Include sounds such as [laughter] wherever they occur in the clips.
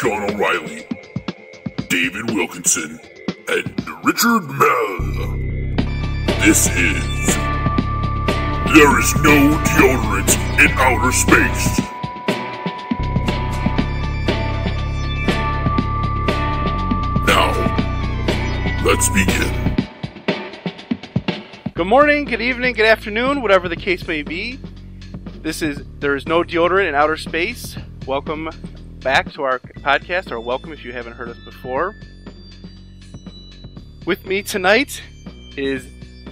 Sean O'Reilly, David Wilkinson, and Richard Mehl. This is There is No Deodorant in Outer Space. Now, let's begin. Good morning, good evening, good afternoon, whatever the case may be. This is There is No Deodorant in Outer Space. Welcome back to our podcast, or welcome if you haven't heard us before. With me tonight is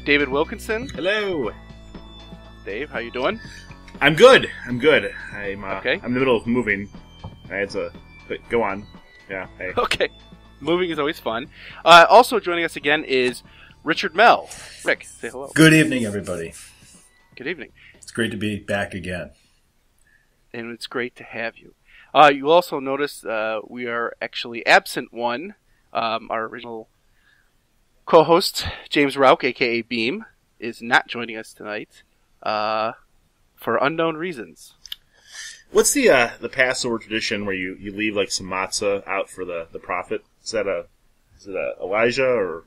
David Wilkinson. Hello. Dave, how you doing? I'm good. I'm good. I'm uh, Okay. I'm in the middle of moving. I had to but go on. Yeah. Hey. [laughs] Okay. Moving is always fun. Uh, also joining us again is Richard Mehl. Rick, say hello. Good evening, everybody. Good evening. It's great to be back again. and it's great to have you. Uh, you also notice uh, we are actually absent one. Um, our original co-host James Rauch, aka Beam, is not joining us tonight uh, for unknown reasons. What's the uh, the Passover tradition where you, you leave like some matzah out for the, the prophet? Is that a is it a Elijah or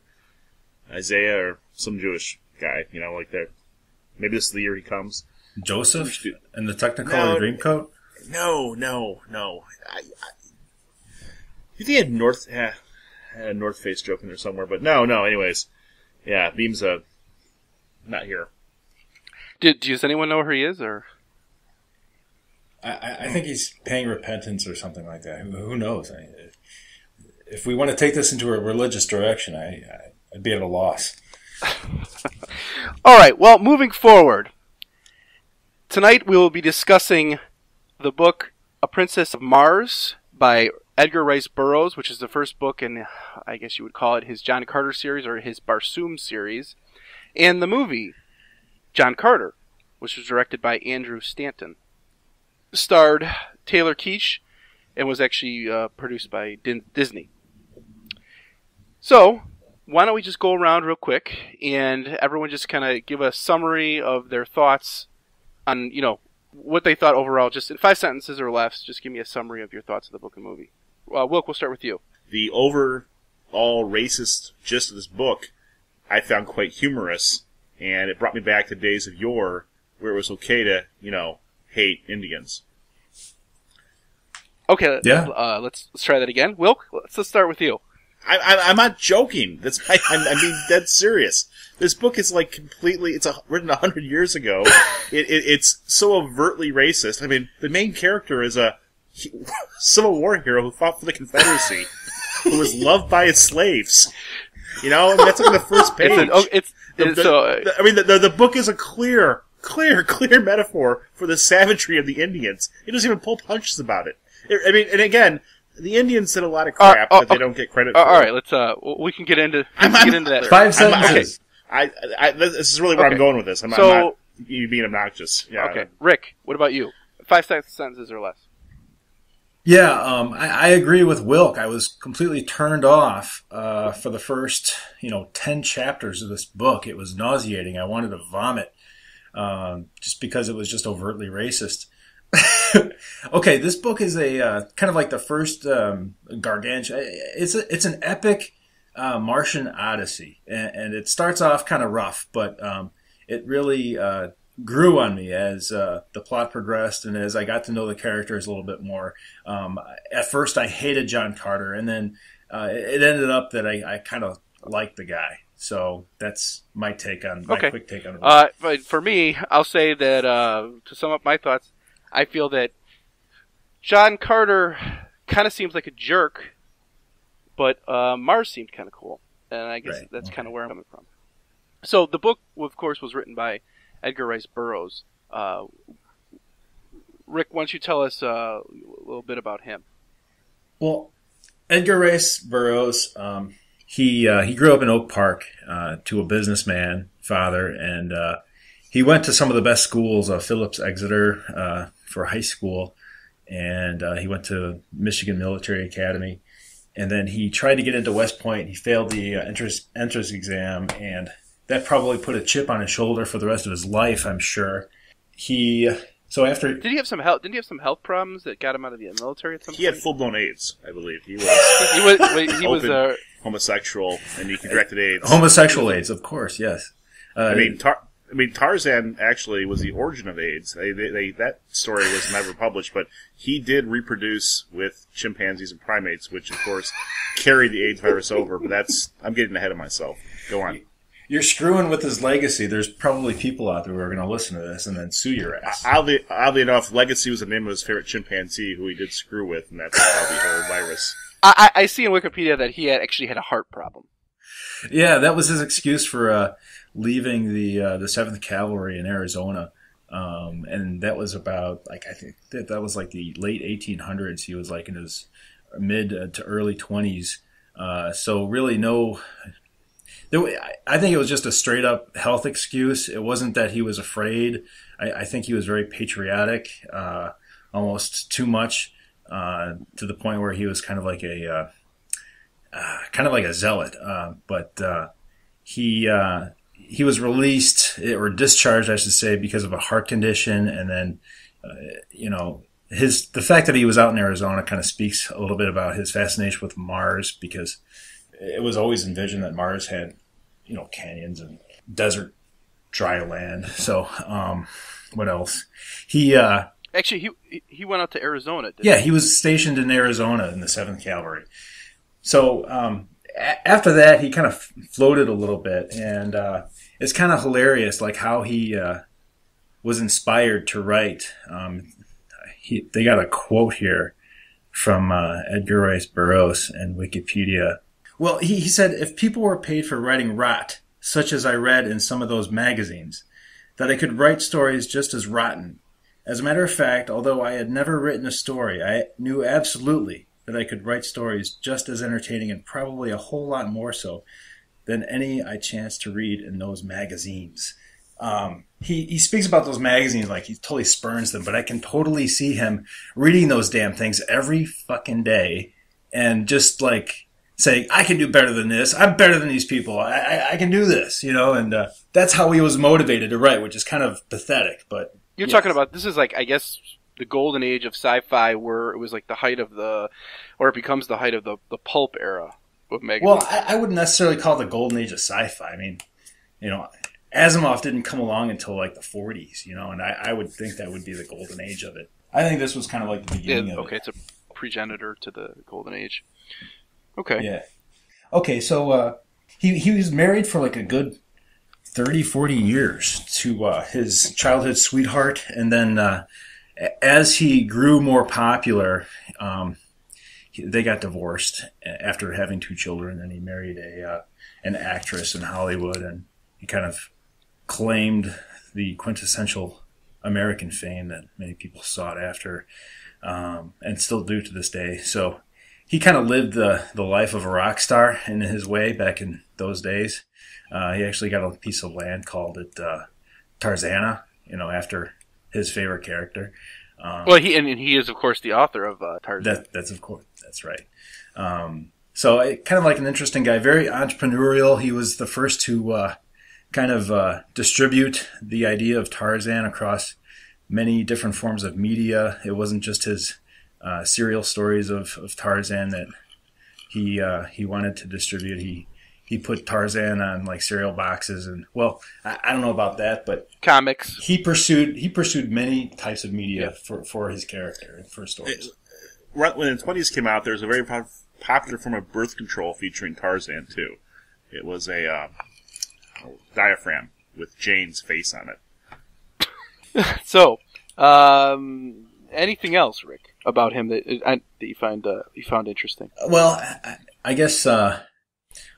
Isaiah or some Jewish guy? You know, like that. Maybe this is the year he comes. Joseph and the Technicolor No. Dreamcoat. No, no, no. I, I, you think he had North eh, I had a North Face joke in there somewhere, but no, no. Anyways, yeah, Beam's uh, not here. Do, does anyone know where he is? Or I- I, I think he's paying repentance or something like that. Who, who knows? I, if we want to take this into a religious direction, I, I, I'd be at a loss. [laughs] all right. Well, moving forward, tonight we will be discussing the book "A Princess of Mars" by Edgar Rice Burroughs, which is the first book in, I guess you would call it, his John Carter series or his Barsoom series, and the movie John Carter, which was directed by Andrew Stanton, starred Taylor Kitsch, and was actually uh, produced by Din- Disney. So, why don't we just go around real quick and everyone just kind of give a summary of their thoughts on, you know, what they thought overall, just in five sentences or less. Just give me a summary of your thoughts of the book and movie. Uh, Wilk, we'll start with you. the overall racist gist of this book I found quite humorous, and it brought me back to days of yore where it was okay to, you know, hate Indians. Okay, Yeah. Uh, let's let's try that again. Wilk, let's, let's start with you. I, I, I'm not joking. That's [laughs] I, I'm, I'm being dead serious. This book is like completely. It's a, written a hundred years ago. [laughs] It, it, it's so overtly racist. I mean, the main character is a he- [laughs] Civil War hero who fought for the Confederacy, who was loved by his slaves. You know, and that's like the first page. It's, an, oh, it's, The- it's the- so the- I mean, the, the, the book is a clear, clear, clear metaphor for the savagery of the Indians. He doesn't even pull punches about it. I- I mean, and again, the Indians did a lot of Uh, crap oh, that they oh, don't get credit uh, for. all right. Let's uh, we can get into we I'm- get I'm- into that. Five I'm- I- sentences. I, I, this is really where Okay. I'm going with this. I'm, So- I'm not you being obnoxious. Yeah. Okay, Rick, what about you? Five sentences or less. Yeah, um, I, I agree with Wilk. I was completely turned off uh, for the first, you know, ten chapters of this book. It was nauseating. I wanted to vomit, um, just because it was just overtly racist. [laughs] okay, this book is a uh, kind of like the first um, gargantuan. It's a, it's an epic uh, Martian odyssey, and, and it starts off kind of rough, but um, it really uh, grew on me as uh, the plot progressed and as I got to know the characters a little bit more. Um, at first, I hated John Carter, and then uh, it ended up that I, I kind of liked the guy. So that's my take on my Okay. quick take on it. Uh, but for me, I'll say that uh, to sum up my thoughts, I feel that John Carter kind of seems like a jerk, but uh, Mars seemed kind of cool, and I guess Right, that's okay. kind of where I'm coming from. So the book, of course, was written by Edgar Rice Burroughs. Uh, Rick, why don't you tell us uh, a little bit about him? Well, Edgar Rice Burroughs, um, he uh, he grew up in Oak Park uh, to a businessman father, and uh, he went to some of the best schools, uh, Phillips Exeter uh, for high school, and uh, he went to Michigan Military Academy, and then he tried to get into West Point. He failed the uh, entrance entrance exam, and that probably put a chip on his shoulder for the rest of his life. I'm sure. He So after Did he have some health? Didn't he have some health problems that got him out of the military at some He had full blown AIDS, I believe. He was [laughs] he was. wait, He was. Uh, homosexual and he contracted AIDS. homosexual AIDS, of course, yes. Uh, I mean, Tar- I mean, Tarzan actually was the origin of AIDS. They, they, they, that story was never published, but he did reproduce with chimpanzees and primates, which of course carried the AIDS virus over. But that's I'm getting ahead of myself. Go on. you're screwing with his legacy. There's probably people out there who are going to listen to this and then sue your ass. Oddly, oddly enough, Legacy was the name of his favorite chimpanzee, who he did screw with, and that's how the whole virus. I, I I see in Wikipedia that he had actually had a heart problem. Yeah, that was his excuse for uh, leaving the uh, the Seventh Cavalry in Arizona, um, and that was about like I think that, that was like the late 1800s. He was like in his mid uh, to early 20s. Uh, so really, no. I- think it was just a straight up health excuse. It wasn't that he was afraid. I, I think he was very patriotic, uh, almost too much, uh, to the point where he was kind of like a uh, kind of like a zealot. But he he was released or discharged, I should say, because of a heart condition, and then uh, you know his the fact that he was out in Arizona kind of speaks a little bit about his fascination with Mars because it was always envisioned that Mars had you know canyons and desert dry land. [laughs] So um, what else? He uh, Actually, he he- he went out to Arizona. Didn't yeah, he was stationed in Arizona in the Seventh Cavalry. So um, a- after that, he kind of floated a little bit, and uh, it's kind of hilarious, like how he uh, was inspired to write. Um, he, they got a quote here from uh, Edgar Rice Burroughs and Wikipedia. Well, he, he said, if people were paid for writing rot, such as I read in some of those magazines, that I could write stories just as rotten. As a matter of fact, although I had never written a story, I knew absolutely that I could write stories just as entertaining and probably a whole lot more so than any I chanced to read in those magazines. Um, he, he speaks about those magazines like he totally spurns them, but I can totally see him reading those damn things every fucking day and just like saying, I can do better than this. I'm better than these people. I, I, I can do this, you know, and uh, that's how he was motivated to write, which is kind of pathetic, but You're Yes. talking about this is like I guess the golden age of sci-fi, where it was like the height of the, or it becomes the height of the the pulp era of magazines. Well, I, I wouldn't necessarily call it the golden age of sci-fi. I mean, you know, Asimov didn't come along until like the 40s, you know, and I, I would think that would be the golden age of it. I think this was kind of like the Yeah, beginning of okay, it. it's a progenitor to the golden age. Okay. Yeah. Okay, so uh, he he was married for like a good 30, 40 years to uh, his childhood sweetheart, and then uh, as he grew more popular, um, they got divorced after having two children, and he married a uh, an actress in Hollywood, and he kind of claimed the quintessential American fame that many people sought after, um, and still do to this day. So he kind of lived the, the life of a rock star in his way back in those days. Uh, he actually got a piece of land called it uh, Tarzana, you know, after his favorite character. Um, Well, he and, he is of course the author of uh, Tarzan. that, that's of course that's right. Um, so I, kind of like an interesting guy, very entrepreneurial. He was the first to uh, kind of uh, distribute the idea of Tarzan across many different forms of media. It wasn't just his uh, serial stories of, of Tarzan that he uh, he wanted to distribute. He he put Tarzan on like cereal boxes and well, I, I don't know about that, but Comics. he pursued he pursued many types of media for, for his character and for stories. Right when the twenties came out, there was a very pop- popular form of birth control featuring Tarzan too. It was a uh, diaphragm with Jane's face on it. [laughs] So, um, anything else, Rick, about him that uh, that you find uh, you found interesting? Well, I, I guess uh,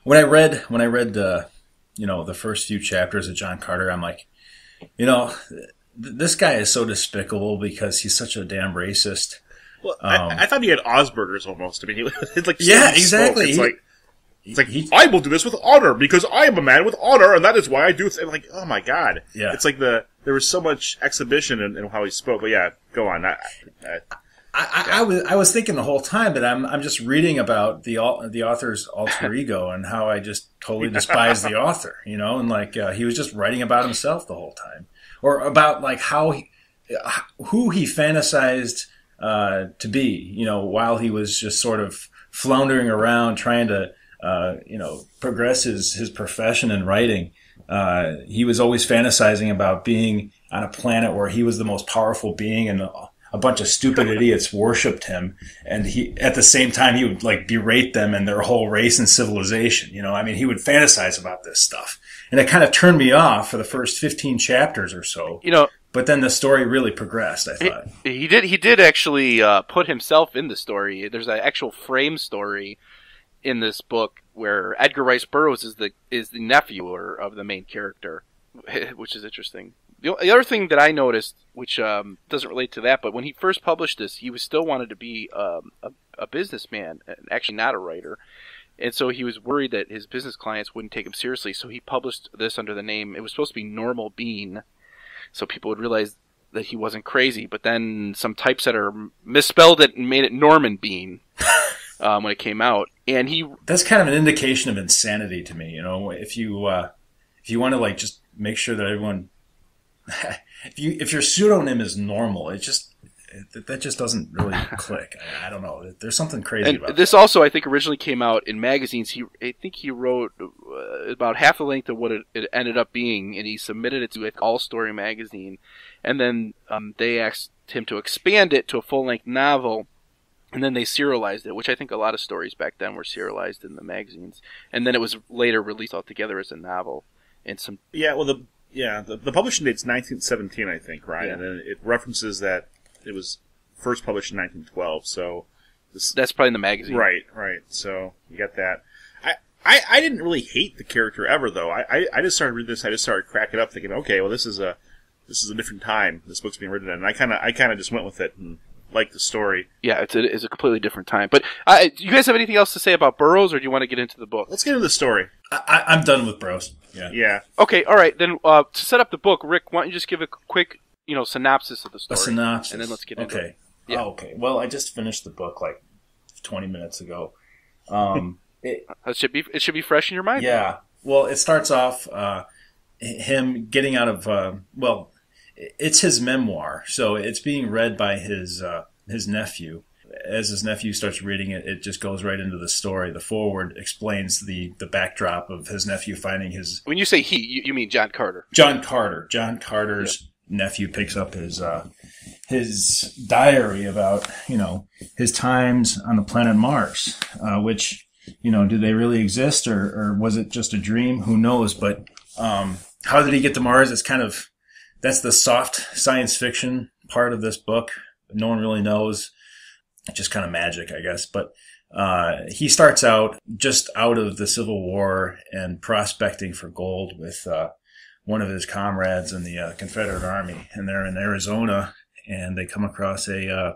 when I read when I read the you know the first few chapters of John Carter, I'm like, you know, th- this guy is so despicable because he's such a damn racist. Well, Um, I, I thought he had Asperger's almost. I mean, he was [laughs] it's like Yeah, exactly. It's He- like it's like he- I will do this with honor because I am a man with honor, and that is why I do. Th-. Like, oh my god, Yeah. It's like the there was so much exhibition in, in how he spoke. But yeah, go on. I, I, I, I, I was I was thinking the whole time that I'm I'm just reading about the the author's alter [laughs] ego and how I just totally despise the author, you know, and like uh, he was just writing about himself the whole time, or about like how he who he fantasized uh, to be, you know, while he was just sort of floundering around trying to, uh, you know, progress his, his profession in writing. Uh, he was always fantasizing about being on a planet where he was the most powerful being and a bunch of stupid [laughs] idiots worshipped him. And he at the same time he would like berate them and their whole race and civilization you know? I mean he would fantasize about this stuff. And it kind of turned me off for the first 15 chapters or so. You know, but then the story really progressed i he, thought he did he did actually uh, put himself in the story. There's an actual frame story in this book where Edgar Rice Burroughs is the is the nephew or, of the main character, [laughs] which is interesting. The, the other thing that I noticed, which um, doesn't relate to that, but when he first published this, he was still wanted to be um, a, a businessman, and actually not a writer. And so he was worried that his business clients wouldn't take him seriously, so he published this under the name. It was supposed to be Normal Bean, so people would realize that he wasn't crazy. But then some typesetter misspelled it and made it Norman Bean [laughs] um, when it came out. And he, that's kind of an indication of insanity to me you know if you uh, if you want to like just make sure that everyone [laughs] if you if your pseudonym is normal it just it, that just doesn't really [laughs] click I, I don't know there's something crazy and about this also I think originally came out in magazines. He, I think he wrote uh, about half the length of what it, it ended up being, and he submitted it to All Story magazine, and then um, they asked him to expand it to a full length novel. And then they serialized it, which I think a lot of stories back then were serialized in the magazines. And then it was later released altogether as a novel. And some Yeah, well, the yeah the, the publishing date's 1917, I think, right? Yeah. And then it references that it was first published in 1912. So this, that's probably in the magazine. right, right. So you got that. I, I, I didn't really hate the character ever, though. I, I, I just started reading this. I just started cracking up, thinking, okay, well, this is a this is a different time. This book's being written in, and I kind of I kind of just went with it and liked the story. Yeah, it's a, it's a completely different time. But uh, do you guys have anything else to say about Burroughs, or do you want to get into the book? Let's get into the story. I, I- I'm done with bros. Yeah. Yeah. Okay, all right. Then uh, to set up the book, Rick, why don't you just give a quick, you know, synopsis of the story. A synopsis. and then let's get into okay. it. Yeah. Oh, okay. Well, I just finished the book like 20 minutes ago. Um, [laughs] it, It should be it should be fresh in your mind. yeah. Well, it starts off uh, him getting out of uh, well, it's his memoir, so it's being read by his uh, his nephew. As his nephew starts reading it, it just goes right into the story. The forward explains the the backdrop of his nephew finding his When you say he, you, you mean John Carter. John Carter. John Carter's nephew picks up his uh, his diary about you know his times on the planet Mars, uh, which you know do they really exist or, or was it just a dream? Who knows? But um, how did he get to Mars? It's kind of that's the soft science fiction part of this book. No one really knows. It's just kind of magic, I guess. But uh, he starts out just out of the Civil War and prospecting for gold with uh, one of his comrades in the uh, Confederate Army, and they're in Arizona, and they come across a uh,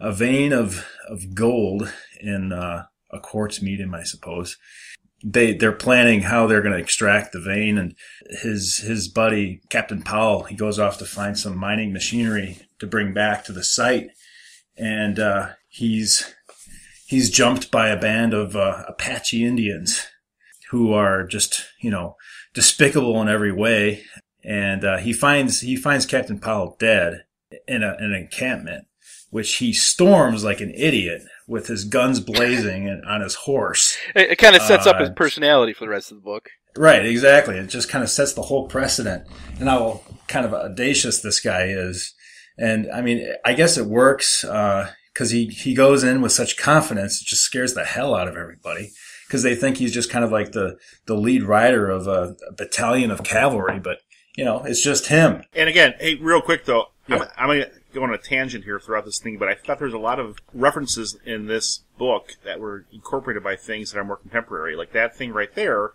a vein of of gold in uh, a quartz medium, I suppose. They they're planning how they're going to extract the vein, and his his buddy Captain Powell he goes off to find some mining machinery to bring back to the site, and uh, he's he's jumped by a band of uh, Apache Indians who are just you know despicable in every way. And uh, he finds he finds Captain Powell dead in, a, in an encampment, which he storms like an idiot with his guns blazing and on his horse. It, it kind of sets up Uh, his personality for the rest of the book. Right, exactly. It just kind of sets the whole precedent and how kind of audacious this guy is. And I mean, I guess it works because he he goes in with such confidence, it just scares the hell out of everybody because they think he's just kind of like the the lead rider of a, a battalion of cavalry. But you know, it's just him. And again, hey, real quick though, Yeah. I'm, I'm going to go on a tangent here throughout this thing, but I thought there's a lot of references in this book that were incorporated by things that are more contemporary. Like that thing right there,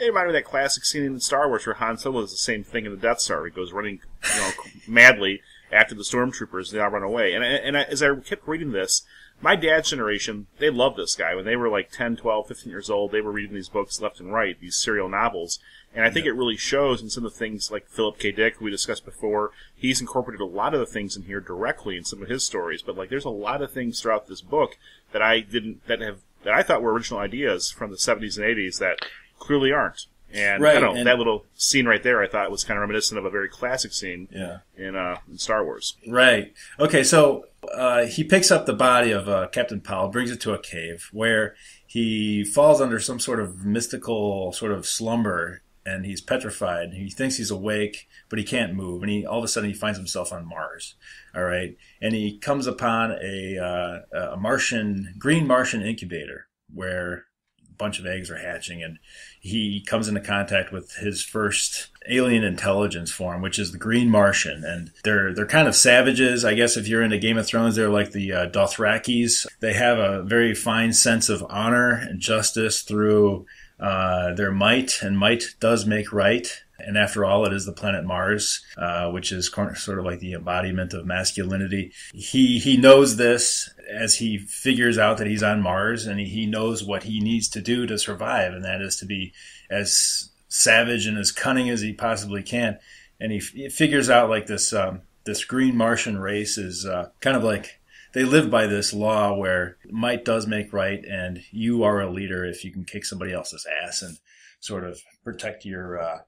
it reminded me of that classic scene in Star Wars where Han Solo does the same thing in the Death Star. He goes running, you know, [laughs] madly after the stormtroopers. They all run away. And, I- and I, as I kept reading this, my dad's generation, they loved this guy. When they were like 10, 12, 15 years old, they were reading these books left and right, these serial novels. And I think it really shows in some of the things like Philip K. Dick, who we discussed before. He's incorporated a lot of the things in here directly in some of his stories. But like, there's a lot of things throughout this book that I didn't, that have, that I thought were original ideas from the 70s and 80s that clearly aren't. And Right, I don't know, and- that little scene right there I thought was kind of reminiscent of a very classic scene Yeah. in, uh, in Star Wars. Right. Okay. So uh, he picks up the body of uh, Captain Powell, brings it to a cave where he falls under some sort of mystical sort of slumber, and he's petrified. He thinks he's awake, but he can't move, and he all of a sudden he finds himself on Mars. All right, and he comes upon a uh, a Martian green Martian incubator where a bunch of eggs are hatching, and he comes into contact with his first alien intelligence form, which is the Green Martian, and they're they're kind of savages. I guess if you're into Game of Thrones, they're like the uh, Dothrakis. They have a very fine sense of honor and justice through uh, their might, and might does make right. And after all, it is the planet Mars, uh, which is sort of like the embodiment of masculinity. He he knows this as he figures out that he's on Mars, and he, knows what he needs to do to survive, and that is to be as savage and as cunning as he possibly can. And he, he figures out like this um, this green Martian race is uh, kind of like they live by this law where might does make right, and you are a leader if you can kick somebody else's ass and sort of protect your uh,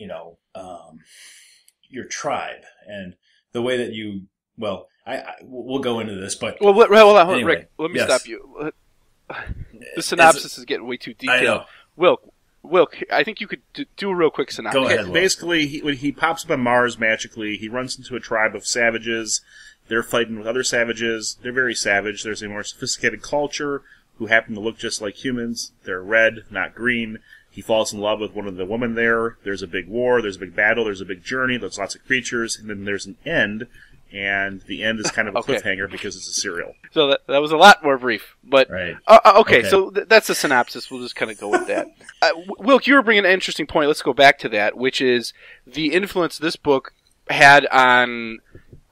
you know um, your tribe and the way that you well I, I we'll go into this, but Well, let, hold on, hold on, Anyway, Rick. Let me yes. stop you. [sighs] The synopsis is getting way too I detailed. know. Wilk, Wilk, I think you could do a real quick synopsis. Go ahead. Okay, Will. basically, he, when he pops up on Mars magically, he runs into a tribe of savages. They're fighting with other savages. They're very savage. There's a more sophisticated culture who happen to look just like humans. They're red, not green. He falls in love with one of the women there. There's a big war. There's a big battle. There's a big journey. There's lots of creatures. And then there's an end. And the end is kind of a Okay. cliffhanger because it's a serial. So that, that was a lot more brief, but right. Uh, uh, okay, Okay. so th- that's the synopsis. We'll just kind of go with that. [laughs] Uh, Wilk, you were bringing an interesting point. Let's go back to that, which is the influence this book had on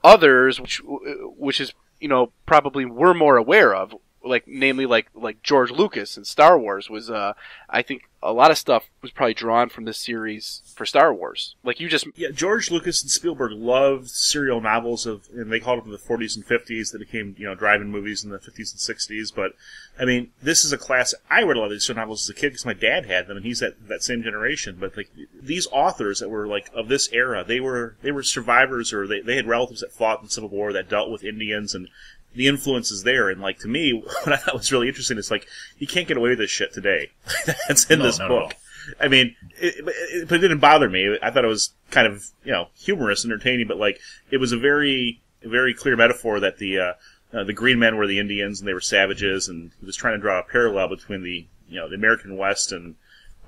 others, which which is you know probably we're more aware of, like namely like like George Lucas and Star Wars was. Uh, I think a lot of stuff was probably drawn from this series for Star Wars. Like you just Yeah, George Lucas and Spielberg loved serial novels of, and they called them the 40s and 50s that became, you know, drive-in movies in the 50s and 60s. But, I mean, this is a class, I read a lot of these serial novels as a kid because my dad had them and he's that, that same generation. But, like, these authors that were, like, of this era, they were, they were survivors or they, they had relatives that fought in the Civil War that dealt with Indians and the influence is there. And, like, to me, [laughs] what I thought was really interesting is, like, you can't get away with this shit today. [laughs] That's in No, this not at all. book. I mean, it, but it, but it didn't bother me. I thought it was kind of, you know, humorous, entertaining, but like, it was a very, very clear metaphor that the, uh, uh, the green men were the Indians and they were savages, and he was trying to draw a parallel between the, you know, the American West and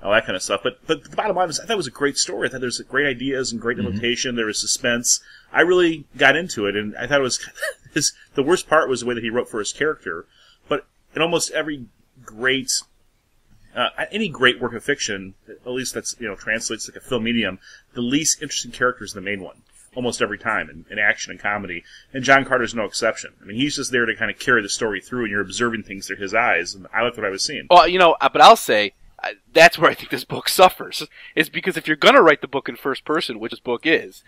all that kind of stuff. But, but the bottom line is, I thought it was a great story. I thought there's great ideas and great imitation. There was suspense. I really got into it, and I thought it was, [laughs] his, the worst part was the way that he wrote for his character. But in almost every great uh, any great work of fiction, at least that's you know translates like a film medium, the least interesting character is the main one almost every time in, in action and comedy. And John Carter's no exception. I mean, he's just there to kind of carry the story through, and you're observing things through his eyes. And I liked what I was seeing. Well, you know, uh, but I'll say uh, that's where I think this book [laughs] suffers. Is because if you're going to write the book in first person, which this book is,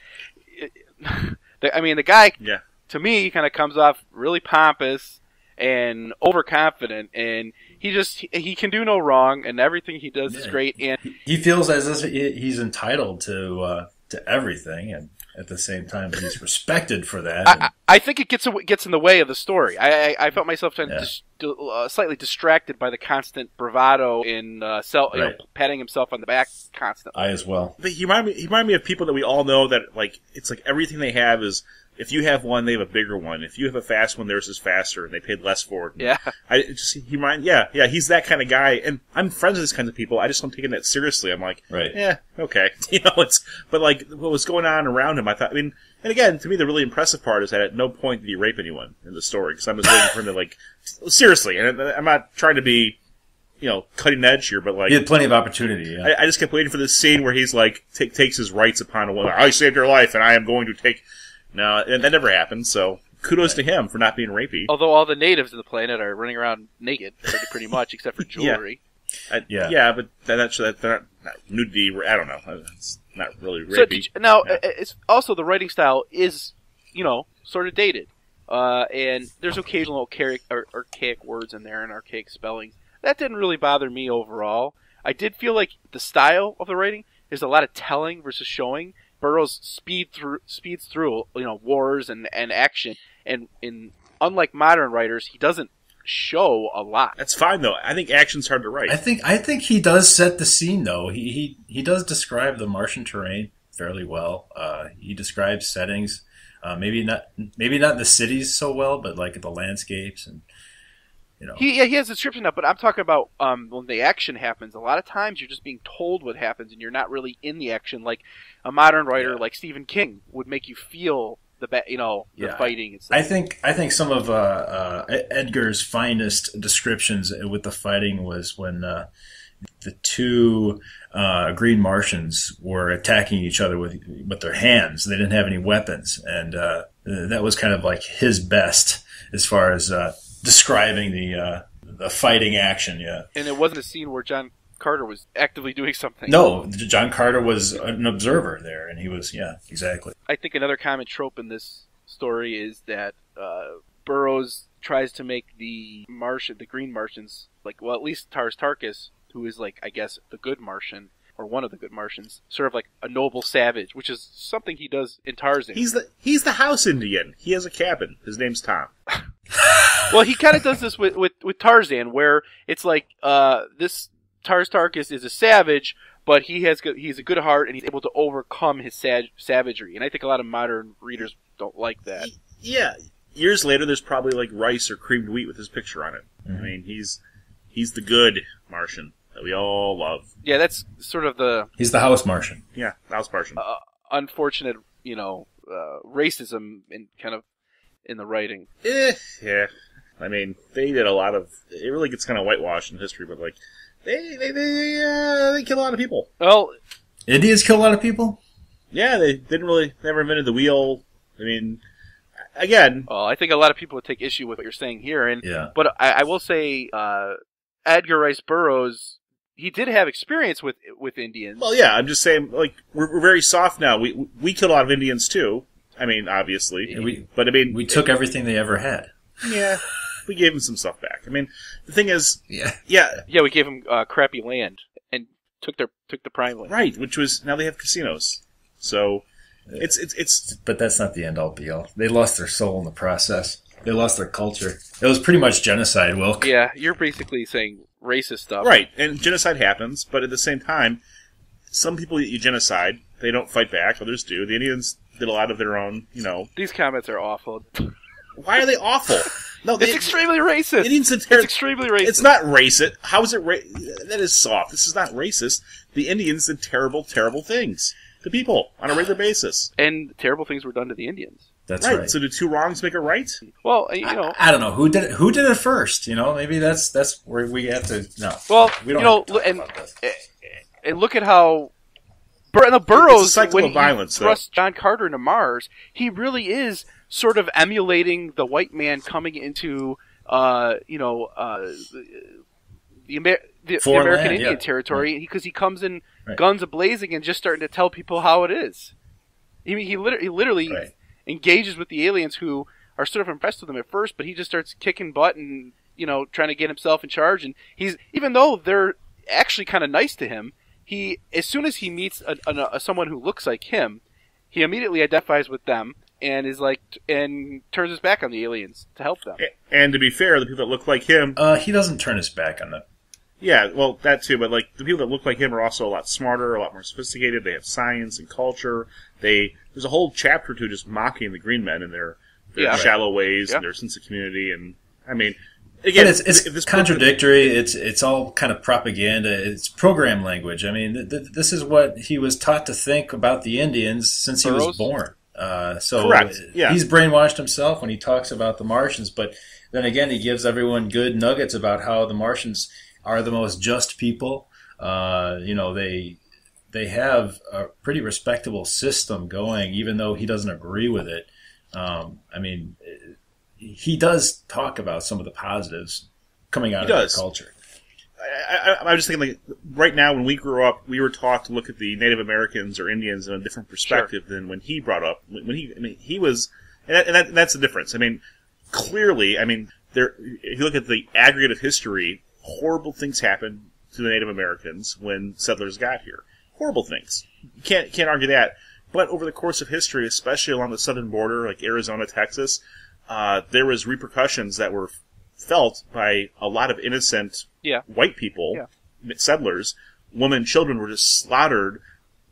[laughs] I mean, the guy Yeah, to me he kind of comes off really pompous and overconfident, and he just he, he can do no wrong, and everything he does is great. And he feels as if he's entitled to uh, to everything, and at the same time, he's respected for that. I, and- I- I think it gets gets in the way of the story. I I, I felt myself kind of Yeah. dis, uh, slightly distracted by the constant bravado in uh, self, you know, patting himself on the back constantly. I as well. But he reminded me. He reminded me of people that we all know that like it's like everything they have is. If you have one, they have a bigger one. If you have a fast one, theirs is faster, and they paid less for it. Yeah. I just he mind yeah yeah he's that kind of guy, and I'm friends with these kinds of people. I just don't take that seriously. I'm like, Right. yeah, okay, [laughs] you know, it's but like what was going on around him. I thought, I mean, and again, to me, the really impressive part is that at no point did he rape anyone in the story because I was waiting for him to like seriously, and I'm not trying to be you know cutting edge here, but like He had plenty of opportunity. Yeah. I, I just kept waiting for this scene where he's like take, takes his rights upon a woman. I saved your life, and I am going to take. No, and that never happened. So kudos to him for not being rapey. Although all the natives of the planet are running around naked, pretty, pretty much, except for [laughs] Yeah. jewelry. I, Yeah. yeah, but that, that's that, they're not, not nudity. I don't know. It's not really So rapey. did you- now, Yeah. uh, it's also the writing style is, you know, sort of dated, uh, and there's occasional archaic, archaic words in there and archaic spellings. That didn't really bother me overall. I did feel like the style of the writing is a lot of telling versus showing. Burroughs speed through speeds through you know wars and, and action, and in unlike modern writers, he doesn't show a lot. That's fine though. I think action's hard to write. I think I think he does set the scene though. He he he does describe the Martian terrain fairly well. Uh, he describes settings. Uh, maybe not maybe not the cities so well, but like the landscapes and you know. He yeah, he has a description up, but I'm talking about um, when the action happens. A lot of times you're just being told what happens, and you're not really in the action. Like a modern writer Yeah. like Stephen King would make you feel the ba- you know the Yeah. fighting and stuff. I think I think some of uh, uh, Edgar's finest descriptions with the fighting was when uh, the two uh, Green Martians were attacking each other with with their hands. They didn't have any weapons, and uh, that was kind of like his best as far as uh, describing the uh, the fighting action. Yeah. and it wasn't a scene where John Carter was actively doing something. No, John Carter was an observer there, and he was yeah, exactly. I think another common trope in this story is that uh, Burroughs tries to make the Martian, the Green Martians, like well, at least Tars Tarkus, who is like I guess the good Martian or one of the good Martians, sort of like a noble savage, which is something he does in Tarzan. he's the he's the house Indian. He has a cabin. His name's Tom. [laughs] well, he kind of does this with, with with Tarzan, where it's like uh, this Tars Tarkus is a savage, but he has he's a good heart and he's able to overcome his sad, savagery. And I think a lot of modern readers don't like that. Yeah. Years later, there's probably like rice or creamed wheat with his picture on it. I Mm-hmm. mean, he's he's the good Martian that we all love. Yeah, that's sort of the He's the House Martian. Yeah, House Martian. uh, unfortunate, you know, uh, racism and kind of in the writing. Eh, yeah. I mean, they did a lot of. It really gets kind of whitewashed in history, but like, they they they, uh, they kill a lot of people. Well, Indians kill a lot of people. Yeah, they didn't really never invented the wheel. I mean, again, uh, I think a lot of people would take issue with what you're saying here, and Yeah. but I, I will say, uh, Edgar Rice Burroughs, he did have experience with with Indians. well, yeah. I'm just saying, like, we're, we're very soft now. We we killed a lot of Indians too. I mean, obviously, Yeah, we- but I mean, We took everything they ever had. yeah, [laughs] we gave them some stuff back. I mean, the thing is, Yeah. yeah, yeah, we gave them uh, crappy land and took their took the prime land. right. Which was now they have casinos, so it's it's it's But that's not the end all be all. They lost their soul in the process. They lost their culture. It was pretty much genocide, Wilk. Yeah, you're basically saying racist stuff. Right, and genocide happens, but at the same time, some people that you genocide, they don't fight back, others do. The Indians did a lot of their own, you know. These comments are awful. Why are they awful? No, [laughs] It's they, extremely racist. Indians are It's ter- extremely racist. It's not racist. How is it? Ra- that is soft. This is not racist. The Indians did terrible, terrible things to people on a regular basis. and terrible things were done to the Indians. That's right. right. So, do two wrongs make a right? Well, you know, I, I don't know who did it. Who did it first? You know, maybe that's that's where we have to. No. well, we don't you know, have to talk and about this. and look at how Bur- the Burroughs cycle when of violence, he though. John Carter into Mars, he really is sort of emulating the white man coming into, uh, you know, uh, the, Amer- the, the American land, Indian yeah. territory because he comes in Right. guns a blazing and just starting to tell people how it is. I mean, he, liter- he literally Right. engages with the aliens who are sort of impressed with him at first, but he just starts kicking butt and you know trying to get himself in charge. And he's even though they're actually kind of nice to him, he as soon as he meets a, a, a, someone who looks like him, he immediately identifies with them and is like and turns his back on the aliens to help them. And to be fair, the people that look like him, Uh, he doesn't turn his back on them. yeah, well, that too. But like the people that look like him are also a lot smarter, a lot more sophisticated. They have science and culture. They there's a whole chapter to just mocking the Green Men and their their Yeah. shallow ways Yeah. and their sense of community. And I mean, again, it's, it's this contradictory. It's it's all kind of propaganda. It's program language. I mean, th- th- this is what he was taught to think about the Indians since he Burroughs? was born. Uh, so Correct, yeah. he's brainwashed himself when he talks about the Martians. But then again, he gives everyone good nuggets about how the Martians are the most just people. Uh, you know, they they have a pretty respectable system going, even though he doesn't agree with it. Um, I mean, he does talk about some of the positives coming out He of does. their culture. I, I, I'm just thinking, like, right now, when we grew up, we were taught to look at the Native Americans or Indians in a different perspective than when he brought up. When when he, I mean, he was, and, that, and, that, and that's the difference. I mean, clearly, I mean, there. If you look at the aggregate of history, horrible things happen to the Native Americans when settlers got here. Horrible things. You can't can't argue that. But over the course of history, especially along the southern border, like Arizona, Texas, uh, there was repercussions that were felt by a lot of innocent Yeah. white people, Yeah. settlers. Women, children were just slaughtered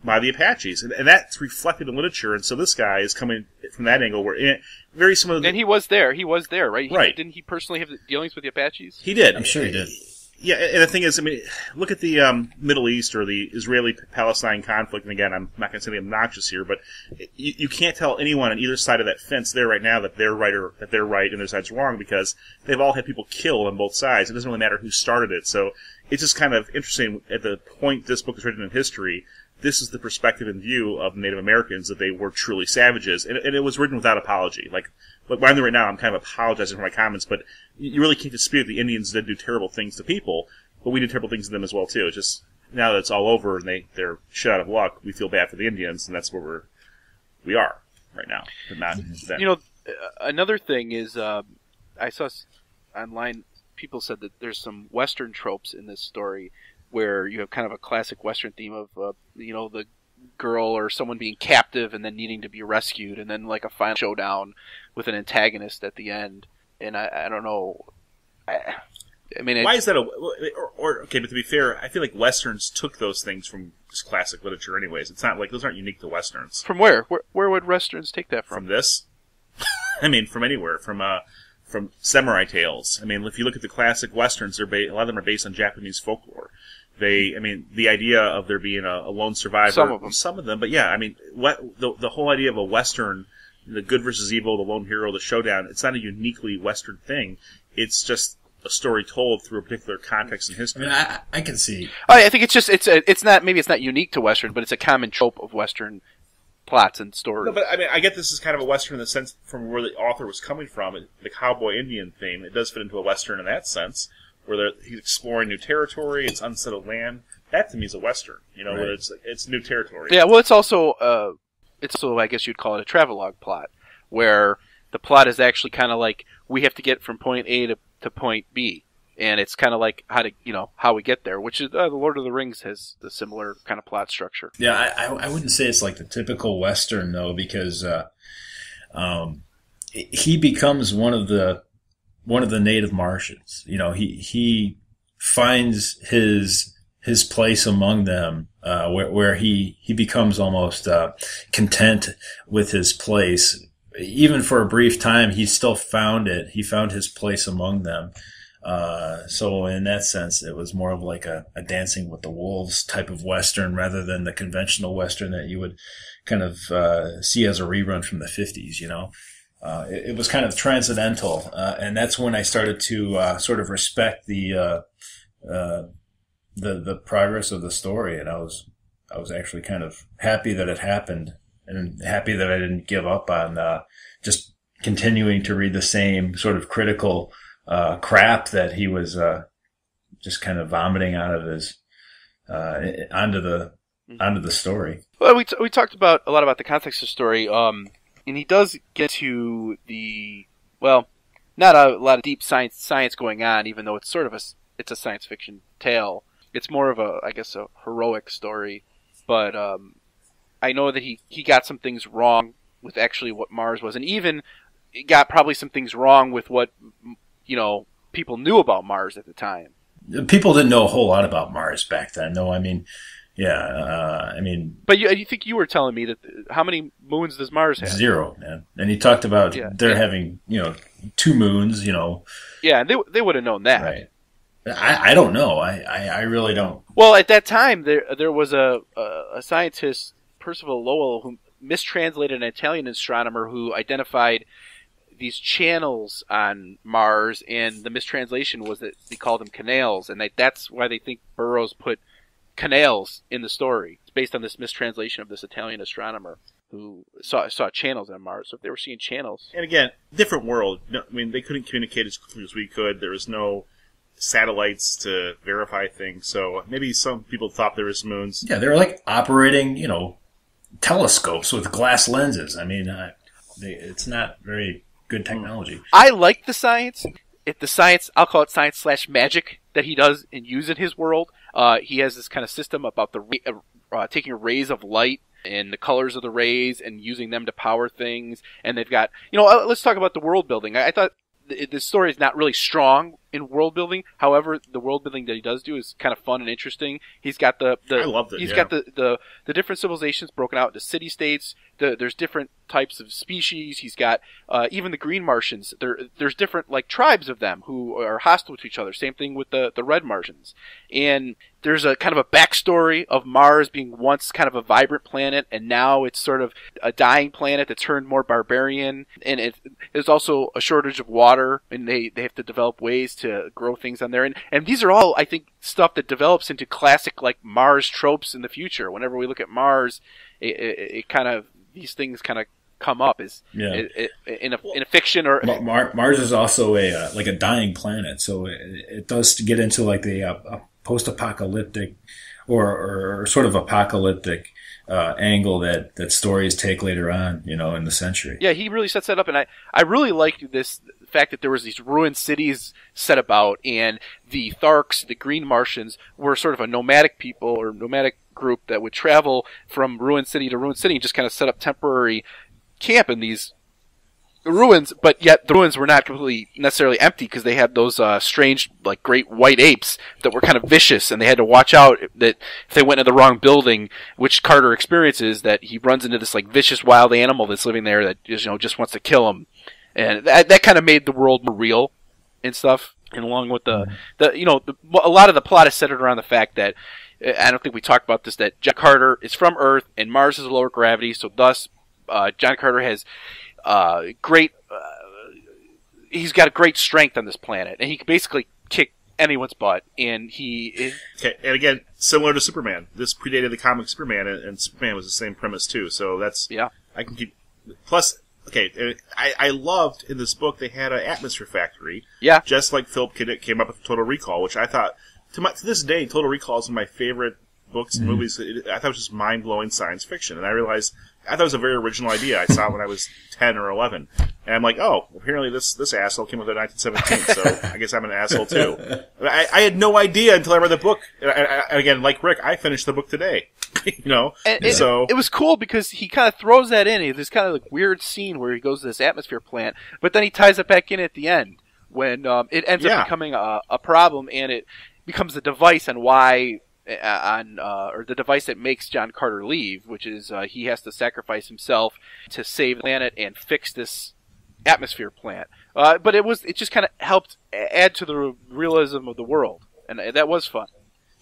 by the Apaches, and, and that's reflected in literature. And so this guy is coming from that angle, where eh, very similar. to- And he was there. He was there, right? He, Right. Didn't he personally have dealings with the Apaches? He did. I'm sure he did. Yeah, and the thing is, I mean, look at the um, Middle East or the Israeli-Palestine conflict. And again, I'm not going to say obnoxious here, but you, you can't tell anyone on either side of that fence there right now that they're right or that they're right and their side's wrong because they've all had people killed on both sides. It doesn't really matter who started it. So it's just kind of interesting at the point this book is written in history. This is the perspective and view of Native Americans that they were truly savages, and, and it was written without apology. Like, like what I'm doing right now, I'm kind of apologizing for my comments, but you really can't dispute the Indians did do terrible things to people, but we did terrible things to them as well too. It's just now that it's all over and they they're shit out of luck, we feel bad for the Indians, and that's where we're we are right now, but not them. You know, uh, another thing is, um, I saw online people said that there's some Western tropes in this story where you have kind of a classic Western theme of, uh, you know, the girl or someone being captive and then needing to be rescued, and then like a final showdown with an antagonist at the end. And I, I don't know. I, I mean, it, Why is that a or, or okay? But to be fair, I feel like westerns took those things from just classic literature, anyways. It's not like those aren't unique to westerns. from where? where? Where would westerns take that From from? this, [laughs] I mean, from anywhere, from uh, from samurai tales. I mean, if you look at the classic westerns, they're ba- a lot of them are based on Japanese folklore. They, I mean, the idea of there being a, a lone survivor. Some of them. Some of them, but yeah, I mean, what the the whole idea of a western, the good versus evil, the lone hero, the showdown. It's not a uniquely western thing. It's just a story told through a particular context and I history. mean, I, I can see. Oh, I think it's just it's a, it's not maybe it's not unique to Western, but it's a common trope of Western plots and stories. No, but I mean, I get this is kind of a western in the sense from where the author was coming from, the cowboy Indian theme. It does fit into a western in that sense, where he's exploring new territory, it's unsettled land. That to me is a western. You know, where it's it's new territory. Yeah, well, it's also uh, it's also I guess you'd call it a travelogue plot, where the plot is actually kind of like we have to get from point A to, to point B, and it's kind of like how to you know how we get there, which is uh, the Lord of the Rings has the similar kind of plot structure. Yeah, I, I, I wouldn't say it's like the typical Western though, because uh, um, he becomes one of the one of the native Martians. You know, he he finds his his place among them, uh, where where he he becomes almost uh, content with his place. Even for a brief time, he still found it. He found his place among them. Uh, so in that sense, it was more of like a, a Dancing with the Wolves type of Western rather than the conventional Western that you would kind of uh, see as a rerun from the 50s, you know? Uh, it, it was kind of transcendental. Uh, and that's when I started to uh, sort of respect the, uh, uh, the, the progress of the story. And I was, I was actually kind of happy that it happened and happy that I didn't give up on uh, just continuing to read the same sort of critical uh, crap that he was uh, just kind of vomiting out of his uh, onto the onto the story. Well, we, t- we talked about a lot about the context of the story, um, and he does get to the well, not a lot of deep science science going on, even though it's sort of a it's a science fiction tale. It's more of a I guess a heroic story, but um, I know that he he got some things wrong with actually what Mars was, and even got probably some things wrong with what you know people knew about Mars at the time. People didn't know a whole lot about Mars back then. though. I mean, yeah, uh, I mean But you, you think you were telling me that how many moons does Mars have? zero, man. And he talked about Yeah. they're Yeah. having you know two moons, you know, Yeah, they they would have known that. right. I, I don't know. I, I, I really don't. Well, at that time, there there was a a, a scientist, Percival Lowell, who mistranslated an Italian astronomer who identified these channels on Mars, and the mistranslation was that they called them canals, and they, that's why they think Burroughs put canals in the story. It's based on this mistranslation of this Italian astronomer who saw saw channels on Mars. So if they were seeing channels, And again, different world. No, I mean, they couldn't communicate as quickly as we could. There was no satellites to verify things, so maybe some people thought there was moons. Yeah, they were like operating, you know, telescopes with glass lenses. I mean, uh, they, it's not very good technology. I like the science. If the science, I'll call it science slash magic that he does and use in his world. Uh, he has this kind of system about the uh, taking rays of light and the colors of the rays and using them to power things. And they've got, you know, uh, let's talk about the world building. I, I thought th- the story is not really strong in world building. However, the world building that he does do is kind of fun and interesting. He's got the, the I loved it, He's yeah. got the, the the different civilizations broken out into city states. The, there's different types of species. He's got uh, even the Green Martians. There there's different like tribes of them who are hostile to each other. Same thing with the the Red Martians. And there's a kind of a backstory of Mars being once kind of a vibrant planet, and now it's sort of a dying planet that turned more barbarian. And it, there's also a shortage of water, and they, they have to develop ways to grow things on there. And and these are all, I think, stuff that develops into classic like Mars tropes in the future. Whenever we look at Mars, it, it, it kind of these things kind of come up as Yeah. it, it, in a in a fiction or Ma- Mar- Mars is also a uh, like a dying planet, so it, it does get into like the uh, post-apocalyptic or, or sort of apocalyptic uh, angle that that stories take later on, you know, in the century. Yeah, he really sets that up, and I, I really liked this fact that there was these ruined cities set about, and the Tharks, the Green Martians, were sort of a nomadic people or nomadic group that would travel from ruined city to ruined city and just kind of set up temporary camp in these ruins, but yet the ruins were not completely necessarily empty because they had those uh, strange, like great white apes that were kind of vicious, and they had to watch out that if they went into the wrong building, which Carter experiences, that he runs into this like vicious wild animal that's living there that you know just wants to kill him, and that that kind of made the world more real and stuff. And along with the the you know the, a lot of the plot is centered around the fact that I don't think we talked about this that John Carter is from Earth and Mars is lower gravity, so thus uh, John Carter has uh, great. Uh, he's got a great strength on this planet, and he can basically kick anyone's butt. And he, Okay, and again, similar to Superman, this predated the comic Superman, and, and Superman was the same premise too. So that's yeah, I can keep. Plus, okay, uh, I, I loved in this book they had an atmosphere factory, yeah, just like Philip K. Dick came up with Total Recall, which I thought to my to this day, Total Recall is one of my favorite books and movies. It, I thought it was just mind blowing science fiction, and I realized I thought it was a very original idea. I saw it when I was ten or eleven, and I'm like, oh, apparently this this asshole came up with it in 1917, so I guess I'm an asshole too. [laughs] I, I had no idea until I read the book, and, I, I, again, like Rick, I finished the book today. [laughs] you know, And it, so it was cool because he kind of throws that in. This kind of like weird scene where he goes to this atmosphere plant, but then he ties it back in at the end when um, it ends Yeah. up becoming a, a problem and it becomes the device on why uh, on uh, or the device that makes John Carter leave, which is uh, he has to sacrifice himself to save the planet and fix this atmosphere plant. Uh, but it was it just kind of helped add to the realism of the world, and uh, that was fun.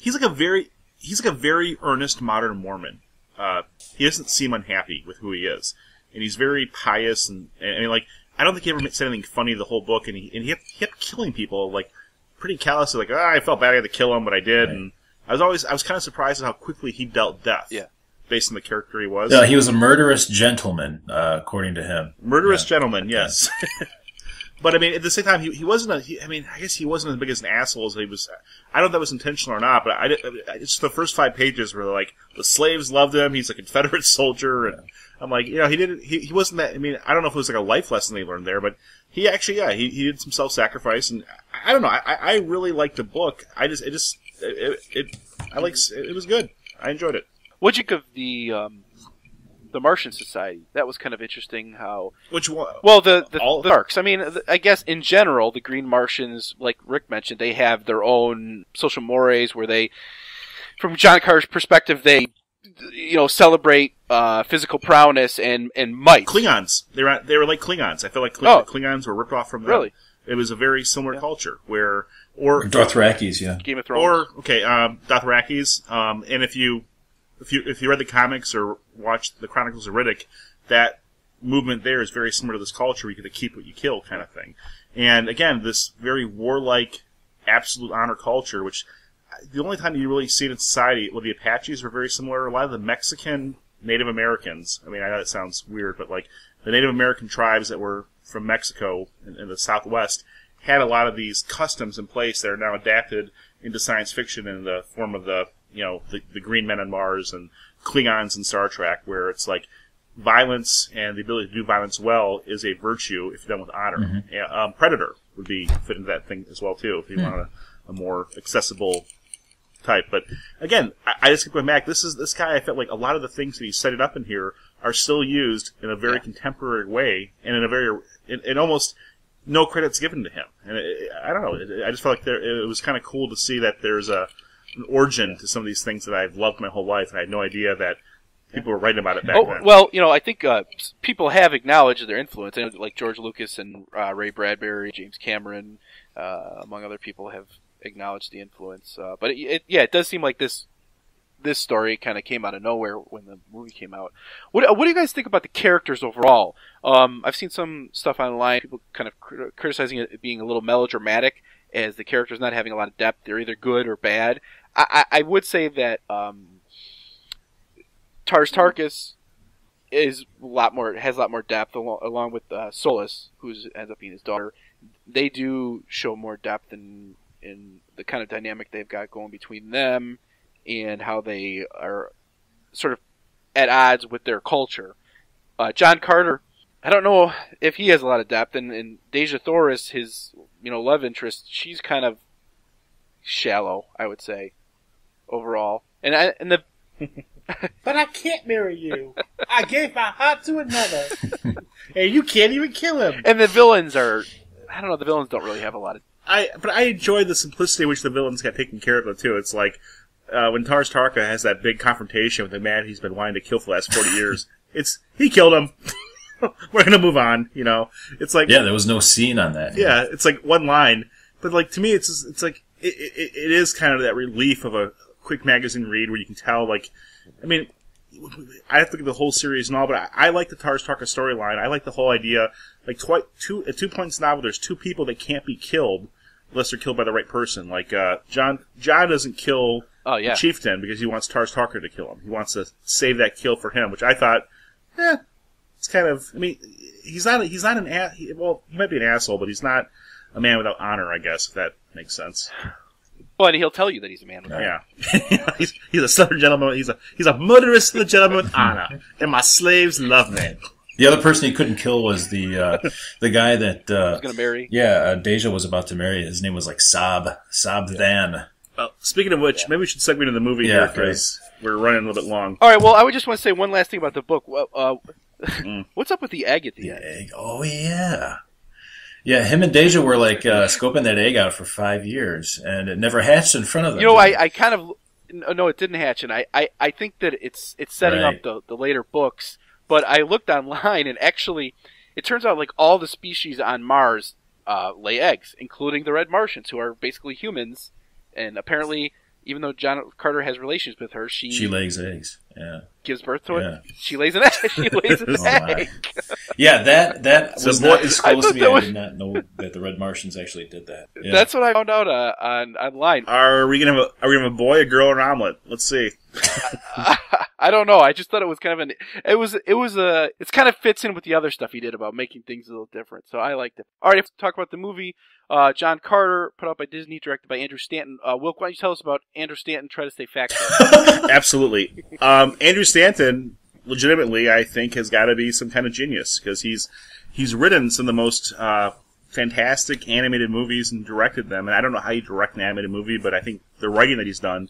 he's like a very he's like a very earnest modern Mormon. Uh, he doesn't seem unhappy with who he is, and he's very pious and, and I mean, like I don't think he ever said anything funny the whole book, and he and he kept, he kept killing people like pretty callously, like ah, I felt bad I had to kill him, but I did, and I was always I was kind of surprised at how quickly he dealt death. Yeah. Based on the character he was, Yeah, he was a murderous gentleman, uh, according to him. murderous Yeah. gentleman, yes. [laughs] [laughs] but I mean, at the same time, he, he wasn't. A, he, I mean, I guess he wasn't as big as an asshole as he was. I don't know if that was intentional or not, but I, did- it's the first five pages where like the slaves loved him. He's a Confederate [laughs] soldier, and I'm like, you know, he didn't. He, he wasn't that. I mean, I don't know if it was like a life lesson they learned there, but he actually, yeah, he, he did some self sacrifice, and I, I don't know. I, I really liked the book. I just, it just, it, it I like, it was good. I enjoyed it. What'd you think of the um, the Martian Society? That was kind of interesting. How Which one? well the the, All- the Tharks. I mean, th- I guess in general, the Green Martians, like Rick mentioned, they have their own social mores where they, from John Carter's perspective, they you know celebrate uh, physical prowess and and might. Klingons. They were they were like Klingons. I feel like Kling- Oh. Klingons were ripped off from them. Really? It was a very similar culture where, or Dothrakis, yeah. Game of Thrones. or okay, um, Dothrakis. Um, and if you if you if you read the comics or watched the Chronicles of Riddick, that movement there is very similar to this culture. where You get to keep what you kill, kind of thing. And again, this very warlike, absolute honor culture, which uh, the only time you really see it in society, well, the Apaches were very similar. A lot of the Mexican Native Americans. I mean, I know that sounds weird, but like the Native American tribes that were from Mexico in, in the Southwest had a lot of these customs in place that are now adapted into science fiction in the form of the you know the, the Green Men on Mars and Klingons in Star Trek, where it's like violence and the ability to do violence well is a virtue if done with honor. Yeah, um, Predator would be fit into that thing as well too if you wanted a, a more accessible type. But again, I, I just keep going back. This is this guy. I felt like a lot of the things that he set it up in here are still used in a very Yeah. contemporary way and in a very in, in almost no credits given to him. And it, I don't know. It, I just felt like there, it was kind of cool to see that there's a origin to some of these things that I've loved my whole life, and I had no idea that people were writing about it back Oh then. well, you know, I think uh, people have acknowledged their influence, and like George Lucas and uh, Ray Bradbury, James Cameron, uh, among other people, have acknowledged the influence. Uh, but it, it, yeah, it does seem like this this story kind of came out of nowhere when the movie came out. What what do you guys think about the characters overall? Um, I've seen some stuff online, people kind of crit- criticizing it being a little melodramatic, as the characters not having a lot of depth. They're either good or bad. I, I, would say that um, Tars Tarkas is a lot more has a lot more depth along, along with uh, Solus, who ends up being his daughter. They do show more depth in in the kind of dynamic they've got going between them and how they are sort of at odds with their culture. Uh, John Carter, I don't know if he has a lot of depth, and, and Dejah Thoris, his you know love interest, she's kind of shallow, I would say, overall. And I, and the [laughs] But I can't marry you. I gave my heart to another. [laughs] and you can't even kill him. and the villains are, I don't know, the villains don't really have a lot of. I but I enjoy the simplicity in which the villains got taken care of though too. It's like uh, when Tars Tarka has that big confrontation with the man he's been wanting to kill for the last forty years. [laughs] It's he killed him. We're gonna move on. You know, it's like Yeah, there was no scene on that. yeah, it's like one line, but like to me, it's just- it's like it, it, it is kind of that relief of a quick magazine read where you can tell like, I mean, I have to look at the whole series and all, but I, I like the Tars Tarka storyline. I like the whole idea. Like twi- two at two points in the novel, there's two people that can't be killed unless they're killed by the right person. Like uh, John John doesn't kill Oh yeah, the chieftain because he wants Tars Tarka to kill him. He wants to save that kill for him, which I thought, eh, it's kind of. I mean, he's not. He's not an. A- he, well, he might be an asshole, but he's not a man without honor. I guess if that makes sense. Well, and he'll tell you that he's a man. With Yeah, [laughs] he's, he's a southern gentleman. He's a he's a murderous gentleman with honor, and my slaves love me. The other person he couldn't kill was the uh, [laughs] the guy that uh, He's gonna marry. yeah uh, Dejah was about to marry. His name was like Sab Sab Than. Well, speaking of which, maybe we should segue into the movie Yeah, here because we're running a little bit long. All right. Well, I would just want to say one last thing about the book. Uh, Mm. [laughs] what's up with the egg at the The end? egg. Oh yeah. Yeah, him and Dejah were like uh, scoping that egg out for five years, and it never hatched in front of them. You know, I, I kind of no, it didn't hatch, and I, I, I think that it's it's setting Right. up the, the later books. But I looked online, and actually, it turns out like all the species on Mars uh, lay eggs, including the red Martians, who are basically humans. And apparently, even though John Carter has relations with her, she, she lays eggs. Yeah. Gives birth to Yeah. it. She lays an egg. [laughs] she lays an [laughs] Oh, my. egg. Yeah, that that So was boy- not disclosed to me. that I did not know that the Red Martians actually did that. Yeah. That's what I found out uh, on online. Are we gonna have a, are we gonna have a boy, a girl, or an omelet? Let's see. [laughs] I don't know. I just thought it was kind of an. It was. It was a. It's kind of fits in with the other stuff he did about making things a little different. So I liked it. All right, let's talk about the movie. Uh, John Carter, put out by Disney, directed by Andrew Stanton. Uh, Wilk, why don't you tell us about Andrew Stanton? Try to stay factual. [laughs] Absolutely. Um, Andrew Stanton, legitimately, I think, has got to be some kind of genius because he's he's written some of the most uh, fantastic animated movies and directed them. And I don't know how you direct an animated movie, but I think the writing that he's done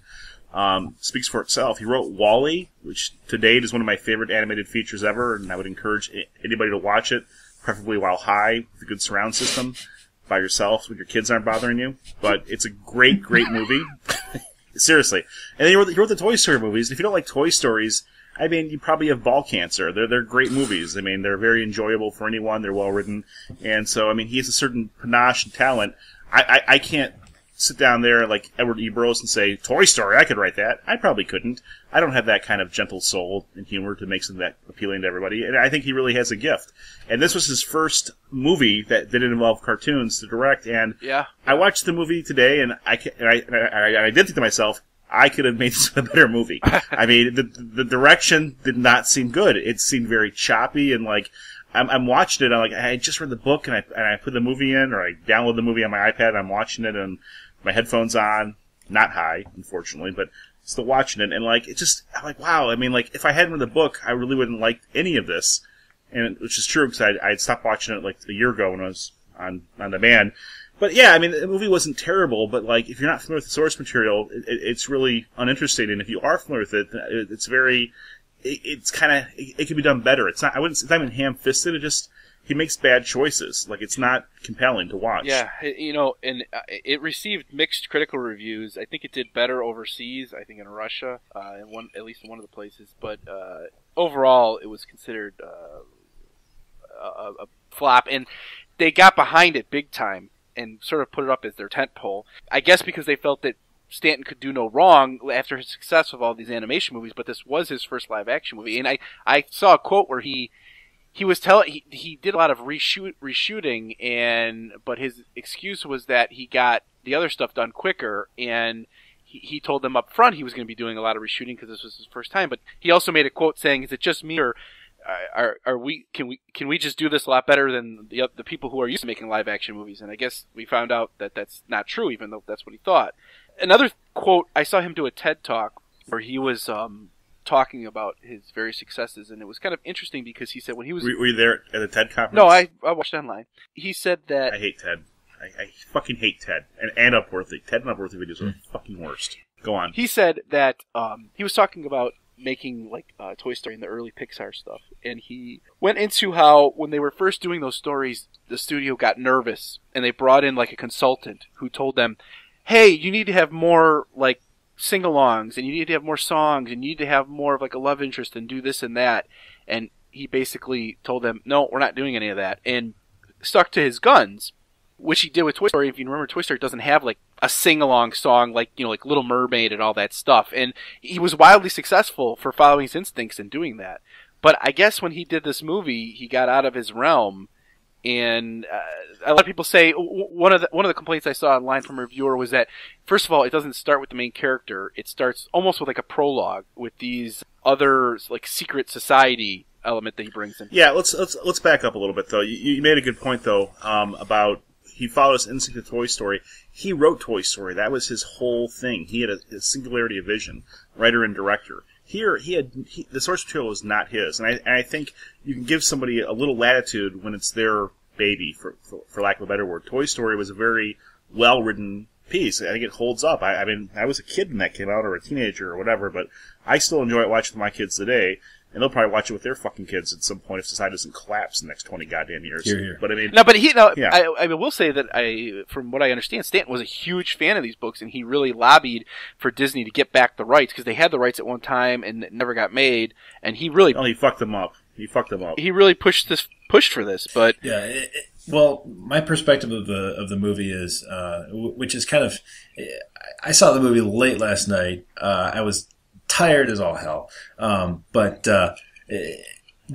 um, speaks for itself. He wrote WALL-E, which to date is one of my favorite animated features ever, and I would encourage anybody to watch it, preferably while high with a good surround system by yourself when your kids aren't bothering you. But it's a great, great movie. [laughs] Seriously. And then he wrote, the, he wrote the Toy Story movies. If you don't like Toy Stories, I mean, you probably have ball cancer. They're, they're great movies. I mean, they're very enjoyable for anyone. They're well written. And so, I mean, he has a certain panache and talent. I, I, I can't sit down there like Edward E. Burroughs and say, Toy Story, I could write that. I probably couldn't. I don't have that kind of gentle soul and humor to make something that appealing to everybody. And I think he really has a gift. And this was his first movie that didn't involve cartoons to direct. And yeah. I watched the movie today, and I and I, and I, and I did think to myself, I could have made [laughs] this a better movie. [laughs] I mean, the the direction did not seem good. It seemed very choppy and like. I'm, I'm watching it. I'm like, I just read the book and I and I put the movie in, or I download the movie on my iPad. and I'm watching it and my headphones on, not high, unfortunately, but still watching it. And like, it just, I'm like, wow. I mean, like, if I hadn't read the book, I really wouldn't like any of this. And which is true because I had stopped watching it like a year ago when I was on on demand. But yeah, I mean, the movie wasn't terrible, but like, if you're not familiar with the source material, it, it, it's really uninteresting. And if you are familiar with it, it it's very, it, it's kind of, it, it could be done better. It's not, I wouldn't, it's not even ham-fisted. It just, he makes bad choices. Like, it's not compelling to watch. Yeah, you know, and uh, it received mixed critical reviews. I think it did better overseas. I think in Russia, uh, in one at least in one of the places. But uh, overall, it was considered uh, a, a flop, and they got behind it big time and sort of put it up as their tent pole. I guess because they felt that Stanton could do no wrong after his success with all these animation movies, but this was his first live action movie. And I, I saw a quote where he he was telling he, he did a lot of reshoot reshooting and but his excuse was that he got the other stuff done quicker and he, he told them up front he was going to be doing a lot of reshooting because this was his first time. But he also made a quote saying is it just me or are are we can we can we just do this a lot better than the the people who are used to making live action movies? And I guess we found out that that's not true even though that's what he thought. Another quote I saw him do a TED talk where he was um talking about his various successes and it was kind of interesting because he said when he was Were, were you there at the TED conference? no I I watched it online he said that I hate Ted. I, I fucking hate Ted. And, and Upworthy. Ted and Upworthy videos are the fucking worst. Go on. he said that um, he was talking about making like uh, Toy Story and the early Pixar stuff, and he went into how when they were first doing those stories, the studio got nervous and they brought in like a consultant who told them, "Hey, you need to have more like sing-alongs, and you need to have more songs, and you need to have more of like a love interest, and do this and that." And he basically told them, "No, we're not doing any of that," and stuck to his guns which he did with Toy Story. If you remember, Toy Story doesn't have like a sing along song like you know like Little Mermaid and all that stuff. And he was wildly successful for following his instincts and doing that. But I guess when he did this movie, he got out of his realm. And uh, a lot of people say one of the one of the complaints I saw online from a reviewer was that first of all, it doesn't start with the main character. It starts almost with like a prologue with these other like secret society element that he brings in. Yeah, let's let's let's back up a little bit though. You, you made a good point though um, about he followed his instinct to Toy Story. He wrote Toy Story. That was his whole thing. He had a, a singularity of vision, writer and director. Here, he had he, the source material was not his, and I, and I think you can give somebody a little latitude when it's their baby, for, for for lack of a better word. Toy Story was a very well written piece. I think it holds up. I, I mean, I was a kid when that came out, or a teenager, or whatever, but I still enjoy it watching my kids today. And they'll probably watch it with their fucking kids at some point if society doesn't collapse in the next twenty goddamn years. Hear, hear. But I mean, No, but he. No, Yeah. I, I will say that I, from what I understand, Stanton was a huge fan of these books, and he really lobbied for Disney to get back the rights because they had the rights at one time and it never got made. And he really, oh, he fucked them up. He fucked them up. he really pushed this, pushed for this. But Yeah. It, it, well, my perspective of the of the movie is, uh, w- which is kind of, I saw the movie late last night. Uh, I was tired as all hell, um, but uh, it,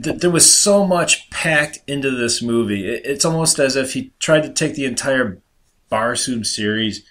th- there was so much packed into this movie. It, it's almost as if he tried to take the entire Barsoom series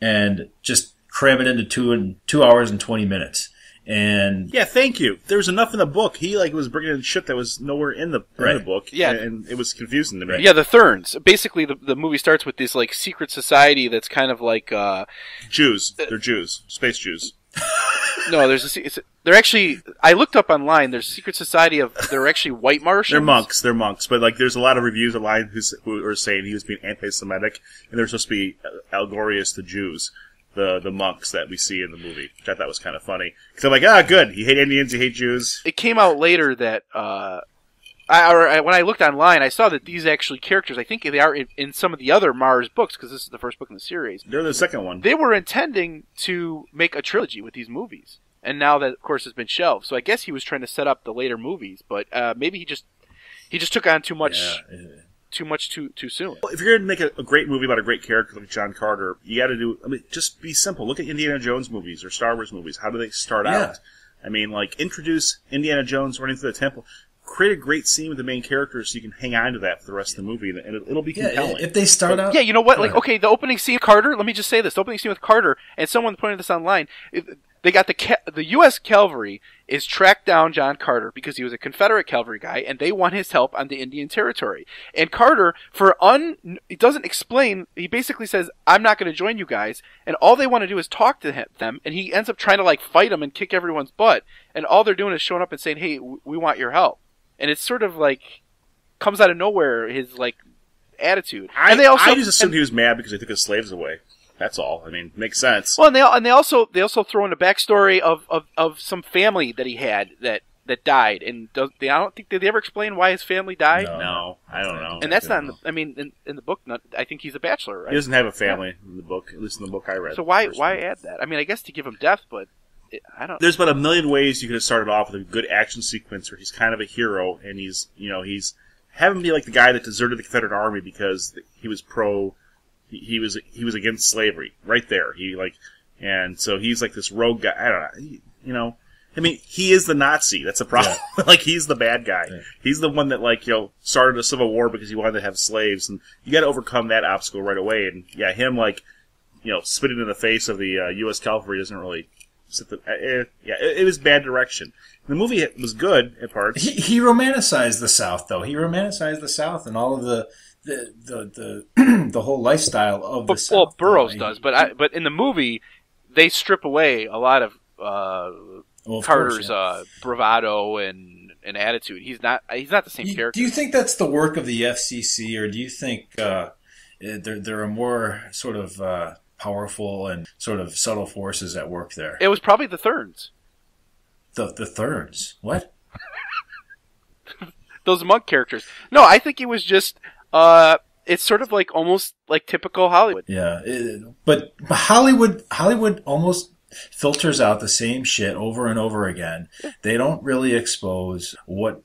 and just cram it into two and two hours and twenty minutes. And Yeah, thank you. There was enough in the book. He like was bringing in shit that was nowhere in the in Right. the book. Yeah. and it was confusing to me. yeah, the Therns. Basically, the the movie starts with this like secret society that's kind of like uh, Jews. They're Jews. Space Jews. [laughs] no, there's a, it's, they're actually. I looked up online. There's a secret society of they're actually white Martians. They're monks. They're monks. But like, there's a lot of reviews online who's, who are saying he was being anti-Semitic, and they're supposed to be uh, allegorious to Jews, the the monks that we see in the movie, which I thought was kind of funny. Because I'm like, ah, good. He hate Indians. He hate Jews. it came out later that uh, I, or I, when I looked online, I saw that these actually characters. I think they are in, in some of the other Mars books because this is the first book in the series. They're the second one. They were intending to make a trilogy with these movies, and now that, of course, has been shelved. So I guess he was trying to set up the later movies, but uh, maybe he just he just took on too much, yeah, too much too too soon. If you're going to make a, a great movie about a great character like John Carter, you got to do. I mean, just be simple. Look at Indiana Jones movies or Star Wars movies. How do they start Yeah. out? I mean, like introduce Indiana Jones running through the temple. Create a great scene with the main character so you can hang on to that for the rest of the movie, and it, it'll be yeah. compelling. If they start out, Yeah, you know what? Like, okay, the opening scene Carter. Let me just say this: the opening scene with Carter, and someone pointed this online. it- They got the ca- the U.S. cavalry is tracked down John Carter because he was a Confederate cavalry guy, and they want his help on the Indian territory. And Carter, for un, it doesn't explain. He basically says, "I'm not going to join you guys," and all they want to do is talk to him, them. And he ends up trying to like fight them and kick everyone's butt. And all they're doing is showing up and saying, "Hey, w- we want your help." And it's sort of like comes out of nowhere. His like attitude. I, and they also I just assumed and- he was mad because they took his slaves away. That's all. I mean, makes sense. Well, and they and they also they also throw in a backstory of, of, of some family that he had that that died, and does, they, I don't think did they ever explain why his family died. No. no, I don't know. And that's I not. In the, I mean, in, in the book, not, I think he's a bachelor, Right? he doesn't have a family in the book, at least in the book I read. So why why add that? I mean, I guess to give him death, but it, I don't. There's about a million ways you could have started off with a good action sequence where he's kind of a hero and he's, you know, he's have him be like the guy that deserted the Confederate Army because he was pro, he, he was he was against slavery. Right there, he like, and so he's like this rogue guy. I don't know, he, you know. I mean, he is the Nazi. That's a problem. [laughs] like he's the bad guy. Yeah. He's the one that like you know started a civil war because he wanted to have slaves, and you got to overcome that obstacle right away. And yeah, him like you know spitting in the face of the uh, U.S. cavalry doesn't really. Sit the, uh, yeah, it, it was bad direction. The movie was good at parts. He, he romanticized the South, though. He romanticized the South and all of the the the the, [clears throat] the whole lifestyle of the South. well, Burroughs He- does, but I, but in the movie, they strip away a lot of uh, well, of Carter's course, yeah. uh, bravado and, and attitude. He's not he's not the same You- character. Do you think that's the work of the FCC, or do you think uh, eh, there there are more sort of uh, powerful and sort of subtle forces at work there? it was probably the Therns, The the thirds. What? [laughs] those monk characters. No, I think it was just uh, it's sort of like almost like typical Hollywood. Yeah, it, but Hollywood Hollywood almost filters out the same shit over and over again. They don't really expose what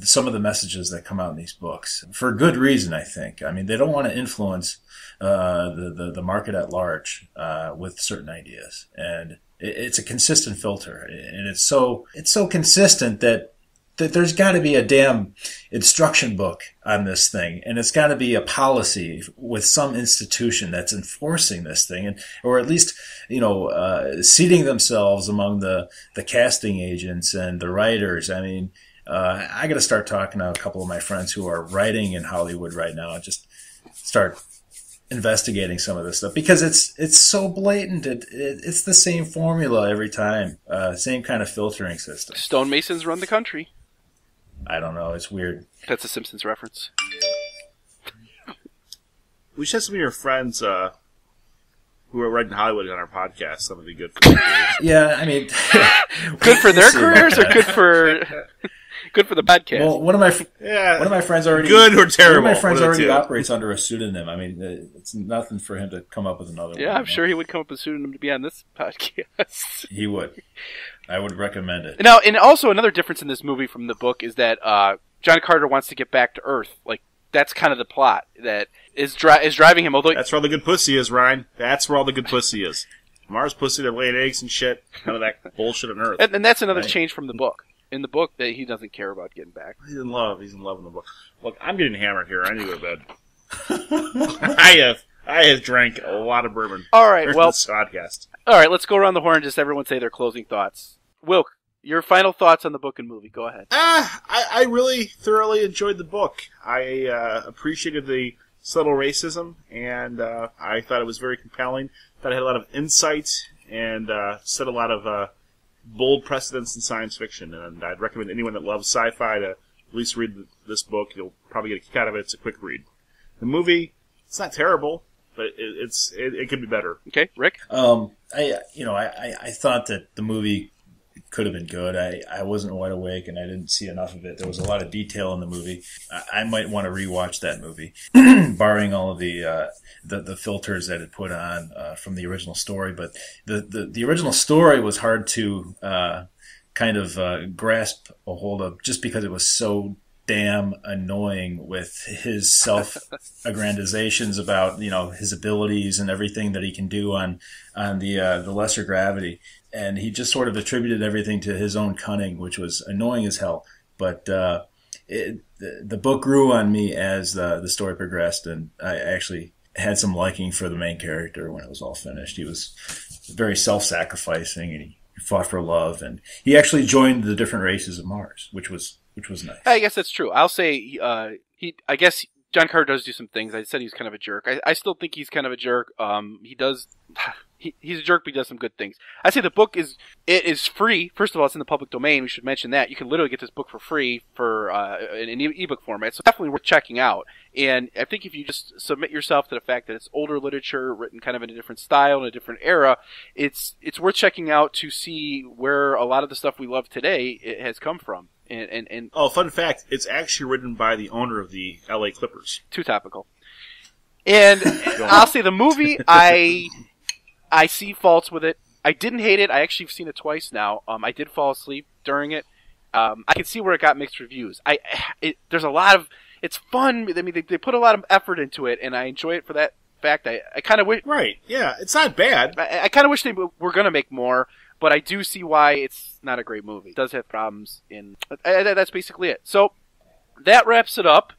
some of the messages that come out in these books for good reason. I think. I mean, they don't want to influence uh, the, the the market at large uh, with certain ideas, and it, it's a consistent filter, and it's so it's so consistent that that there's got to be a damn instruction book on this thing, and it's got to be a policy with some institution that's enforcing this thing, and or at least you know uh, seating themselves among the the casting agents and the writers. I mean, uh, I got to start talking to a couple of my friends who are writing in Hollywood right now, just start investigating some of this stuff because it's it's so blatant. It, it it's the same formula every time, uh, same kind of filtering system. Stonemasons run the country. I don't know. It's weird. That's a Simpsons reference. We should have some of your friends uh, who are writing Hollywood on our podcast. That would be good. For. Yeah, I mean, [laughs] Good for their careers or good for [laughs] good for the podcast. Well, one of my yeah, one of my friends already good or terrible. One of my friends One of the already two. operates under a pseudonym. I mean, uh, it's nothing for him to come up with another yeah, one. I'm sure he would come up with a pseudonym to be on this podcast. [laughs] he would. I would recommend it. Now, and also another difference in this movie from the book is that uh, John Carter wants to get back to Earth. Like that's kind of the plot that is dri- is driving him. Although That's where all the good pussy is, Ryan. That's where all the good pussy is. Mars pussy, they're laying eggs and shit. None of that bullshit on Earth. and, and that's another Right. change from the book. In the book, that he doesn't care about getting back. He's in love. He's in love in the book. Look, I'm getting hammered here. I need to go to bed. [laughs] I have I have drank a lot of bourbon. All right, during well, this podcast. all right. Let's go around the horn and just everyone say their closing thoughts. Wilk, your final thoughts on the book and movie. Go ahead. Ah, I, I really thoroughly enjoyed the book. I uh, appreciated the subtle racism, and uh, I thought it was very compelling. Thought it had a lot of insight and uh, set a lot of uh, bold precedents in science fiction. And I'd recommend anyone that loves sci-fi to at least read this book. You'll probably get a kick out of it. It's a quick read. The movie, it's not terrible, but it, it's it, it could be better. Okay, Rick. Um, I you know I, I, I thought that the movie could have been good. I, I wasn't wide awake and I didn't see enough of it. There was a lot of detail in the movie. I, I might want to rewatch that movie, [clears throat] barring all of the, uh, the the filters that it put on uh, from the original story. But the, the, the original story was hard to uh, kind of uh, grasp a hold of just because it was so damn annoying with his self [laughs] aggrandizations about you know his abilities and everything that he can do on on the uh, the lesser gravity. And he just sort of attributed everything to his own cunning which was annoying as hell. But uh, it, the, the book grew on me as the, the story progressed. And I actually had some liking for the main character when it was all finished. He was very self-sacrificing and he fought for love. And he actually joined the different races of Mars which was which was nice I guess that's true. I'll say uh, he. I guess John Carter does do some things. I said he's kind of a jerk. I, I still think he's kind of a jerk. Um, he does. [sighs] he, he's a jerk, but he does some good things. I say the book is it is free. First of all, it's in the public domain. We should mention that you can literally get this book for free for uh, in an ebook format. So definitely worth checking out. And I think if you just submit yourself to the fact that it's older literature written kind of in a different style in a different era, it's it's worth checking out to see where a lot of the stuff we love today has come from. And and, and Oh, fun fact: it's actually written by the owner of the L.A. Clippers. too topical. And [laughs] I'll say the movie, I I see faults with it. I didn't hate it. I actually have seen it twice now. Um, I did fall asleep during it. Um, I can see where it got mixed reviews. I it, there's a lot of it's fun. I mean, they, they put a lot of effort into it, and I enjoy it for that fact. I, I kind of wish Right? Yeah, it's not bad. I, I kind of wish they were gonna make more, but I do see why it's not a great movie. It does have problems in. That's basically it. So that wraps it up.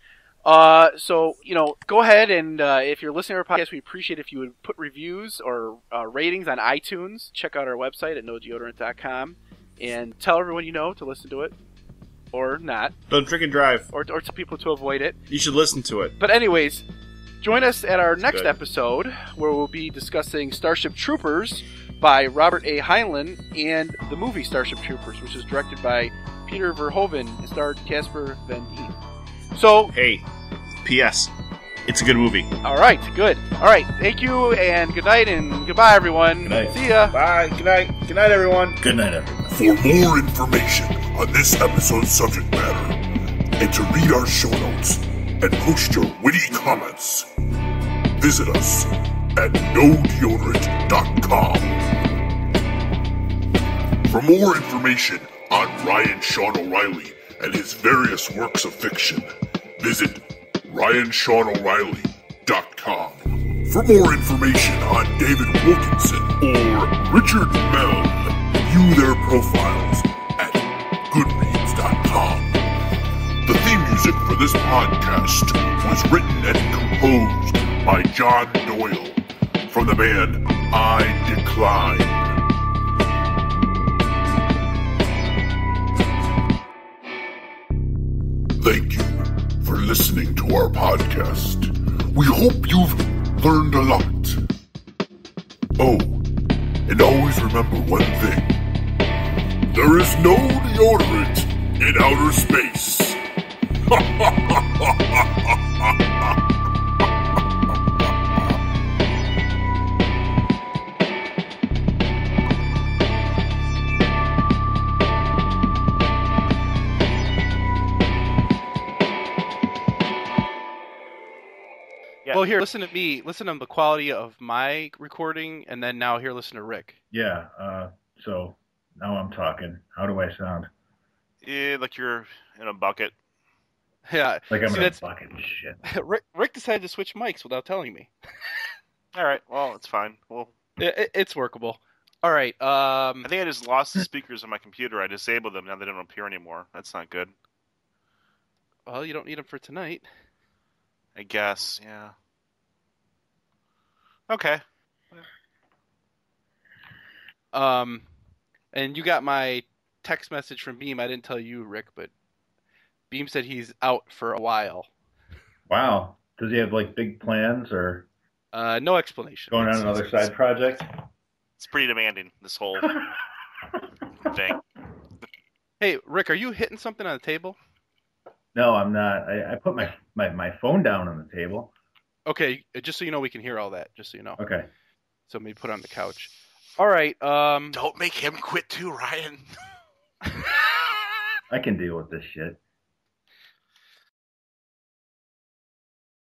Uh, so you know, go ahead and uh, if you're listening to our podcast, we appreciate if you would put reviews or uh, ratings on iTunes. Check out our website at nodeodorant.com and tell everyone you know to listen to it, or not, Don't drink and drive. or or to people to avoid it. You should listen to it. But anyways, join us at our next Good. episode where we'll be discussing Starship Troopers by Robert A. Heinlein and the movie Starship Troopers, which is directed by Peter Verhoeven and starred Casper Van Dien. So, Hey, P.S. It's a good movie. all right, good. All right, thank you and good night and goodbye, everyone. Good night. See ya. Bye. Good night. Good night, everyone. Good night, everyone. For more information on this episode's subject matter, and to read our show notes and post your witty comments, visit us at nodeodorant.com. For more information on Ryan Sean O'Reilly and his various works of fiction, visit ryanseanoreilly.com. For more information on David Wilkinson or Richard Mehl, view their profiles at goodreads.com. The theme music for this podcast was written and composed by John Doyle from the band I Decline. Thank you for listening to our podcast. We hope you've learned a lot. Oh, and always remember one thing. There is no deodorant in outer space. [laughs] Well, here, listen to me. Listen to the quality of my recording, and then now here, listen to Rick. Yeah. Uh, so now I'm talking. How do I sound? Yeah, like you're in a bucket. [laughs] Yeah, Like I'm See, in a bucket of shit. [laughs] Rick, Rick decided to switch mics without telling me. [laughs] All right, well, it's fine. Well, It, it- it's workable. All right. Um, I think I just lost the speakers on my computer. I disabled them. Now they don't appear anymore. That's not good. well, you don't need them for tonight. I guess. Yeah. Okay. Um, and you got my text message from Beam. I didn't tell you, Rick, but Beam said he's out for a while. Wow. Does he have like big plans or Uh, no explanation. going on It's- another it's- side project? It's pretty demanding. This whole [laughs] thing. Hey, Rick, are you hitting something on the table? No, I'm not. I, I put my, my, my phone down on the table. Okay, uh, just so you know, we can hear all that. Just so you know. Okay. So maybe put on the couch. All right. Um, Don't make him quit too, Ryan. [laughs] I can deal with this shit.